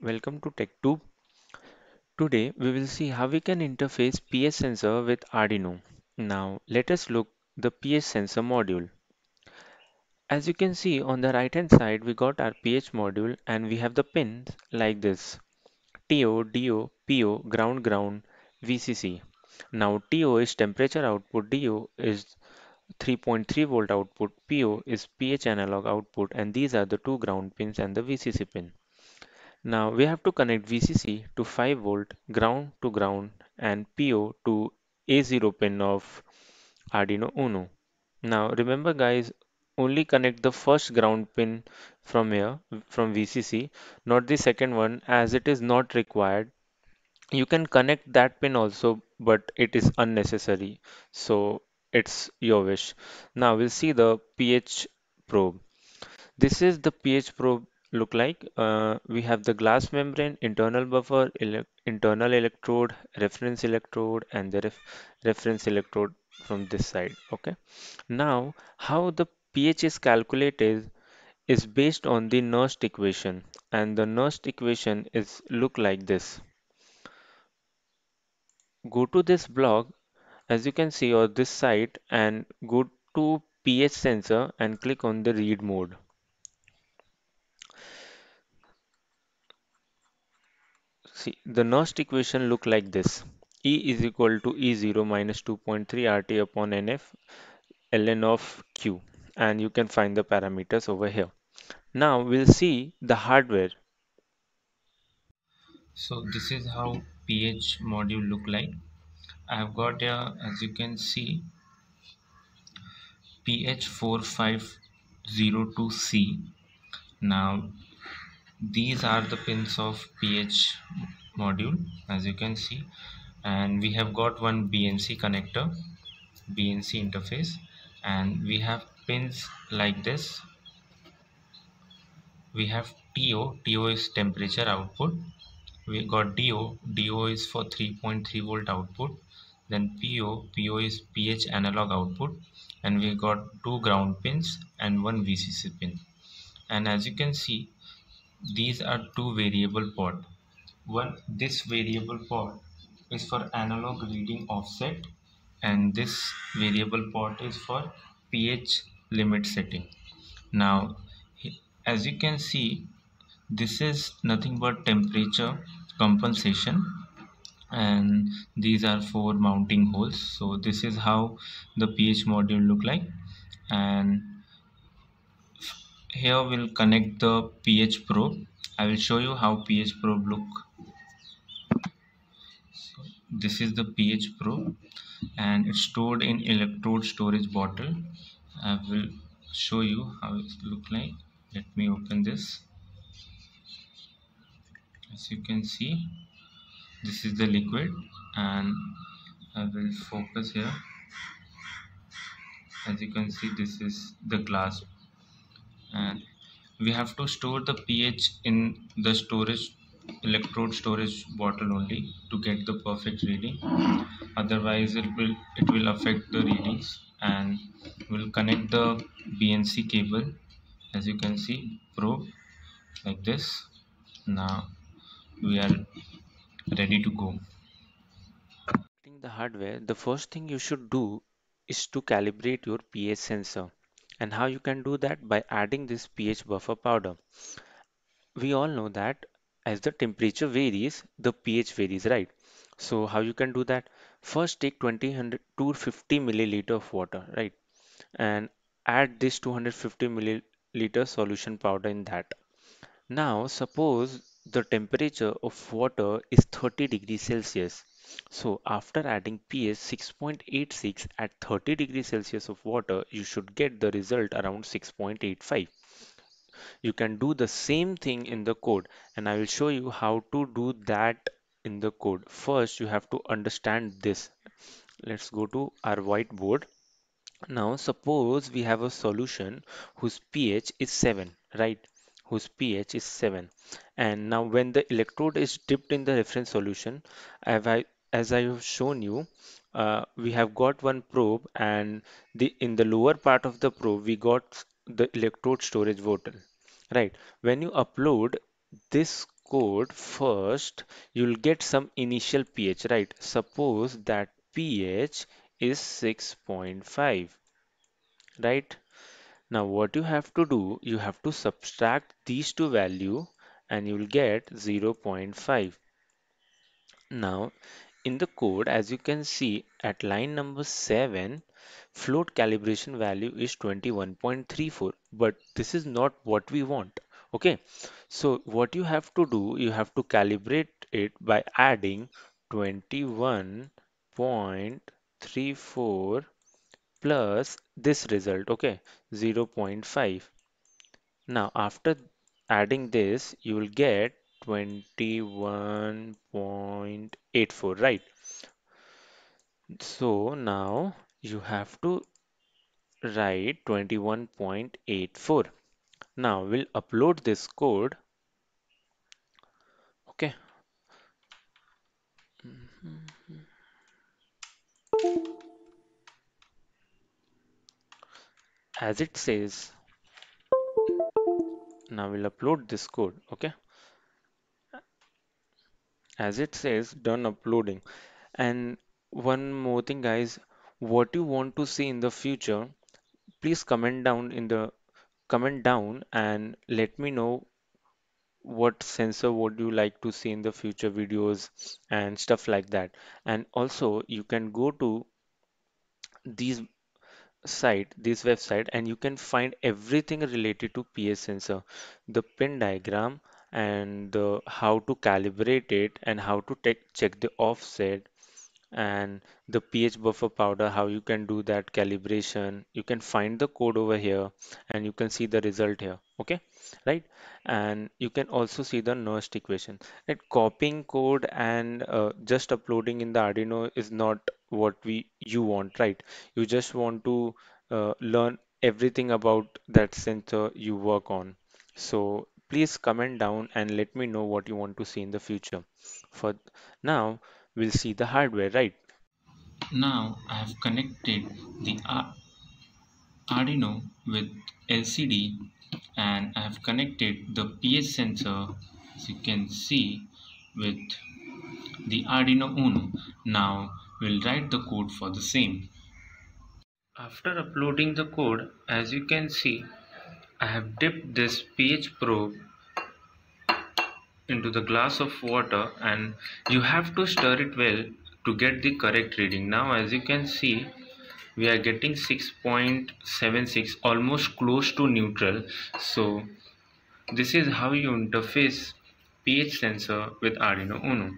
welcome to TechTooB. Today we will see how we can interface pH sensor with Arduino. Now let us look the pH sensor module. As you can see on the right hand side we got our pH module and we have the pins like this TO, DO, PO, ground ground, VCC. Now TO is temperature output, DO is 3.3 volt output, PO is pH analog output and these are the two ground pins and the VCC pin. Now we have to connect VCC to 5 volt, ground to ground and PO to A0 pin of Arduino Uno. Now remember guys, only connect the first ground pin from here, from VCC, not the second one as it is not required. You can connect that pin also, but it is unnecessary. So it's your wish. Now we'll see the pH probe. This is the pH probe look like. Uh, we have the glass membrane, internal buffer, ele internal electrode, reference electrode, and the ref reference electrode from this side. Okay. Now, how the pH is calculated is based on the Nernst equation, and the Nernst equation is look like this. Go to this blog, as you can see, or this site, and go to pH sensor and click on the read mode. See, the Nernst equation look like this. E is equal to E0 minus 2.3 RT upon NF ln of Q and you can find the parameters over here. Now we'll see the hardware. So this is how pH module look like. I have got here as you can see PH4502C. Now these are the pins of pH module as you can see. And we have got one BNC connector BNC interface. And we have pins like this. We have TO TO is temperature output. We got DO DO is for 3.3 volt output. Then PO PO is pH analog output. And we got two ground pins and one VCC pin. And as you can see these are two variable port one this variable port is for analog reading offset and this variable port is for pH limit setting. Now as you can see this is nothing but temperature compensation and these are four mounting holes. So this is how the pH module look like and here we'll connect the pH probe I will show you how pH probe look. So this is the pH probe and it's stored in electrode storage bottle. I will show you how it look like. Let me open this. As you can see this is the liquid and I will focus here. As you can see this is the glass and we have to store the pH in the storage electrode storage bottle only to get the perfect reading. Otherwise it will it will affect the readings and we'll connect the BNC cable as you can see probe like this. Now we are ready to go. The hardware the first thing you should do is to calibrate your pH sensor and how you can do that by adding this pH buffer powder. We all know that as the temperature varies, the pH varies, right? So how you can do that? First take 20 250 milliliter of water, right? And add this 250 milliliter solution powder in that. Now suppose the temperature of water is 30 degrees Celsius. So after adding pH 6.86 at 30 degrees Celsius of water, you should get the result around 6.85. You can do the same thing in the code and I will show you how to do that in the code. First, you have to understand this. Let's go to our whiteboard. Now suppose we have a solution whose pH is 7, right? whose pH is 7 and now when the electrode is dipped in the reference solution I, as I have shown you uh, we have got one probe and the in the lower part of the probe we got the electrode storage bottle right? When you upload this code first you'll get some initial pH right? Suppose that pH is 6.5 right? Now what you have to do you have to subtract these two value and you'll get 0.5 now in the code as you can see at line number 7 float calibration value is 21.34 but this is not what we want okay? So what you have to do you have to calibrate it by adding 21.34 plus this result okay? 0.5 now after adding this you will get 21.84 right? So now you have to write 21.84 now we'll upload this code. Okay. As it says now we'll upload this code okay as it says done uploading. And one more thing guys what you want to see in the future please comment down in the comment down and let me know what sensor would you like to see in the future videos and stuff like that. And also you can go to these site this website and you can find everything related to PS sensor. The pin diagram and the how to calibrate it and how to take, check the offset and the pH buffer powder how you can do that calibration. You can find the code over here and you can see the result here okay? Right? And you can also see the nernst equation. Right? Copying code and uh, just uploading in the Arduino is not what we you want right? You just want to uh, learn everything about that sensor you work on. So please comment down and let me know what you want to see in the future for now we'll see the hardware, right? Now I have connected the Ar- Arduino with LCD and I have connected the pH sensor as you can see with the Arduino Uno. Now we'll write the code for the same. After uploading the code as you can see I have dipped this pH probe into the glass of water and you have to stir it well to get the correct reading. Now as you can see we are getting 6.76 almost close to neutral. So this is how you interface pH sensor with Arduino Uno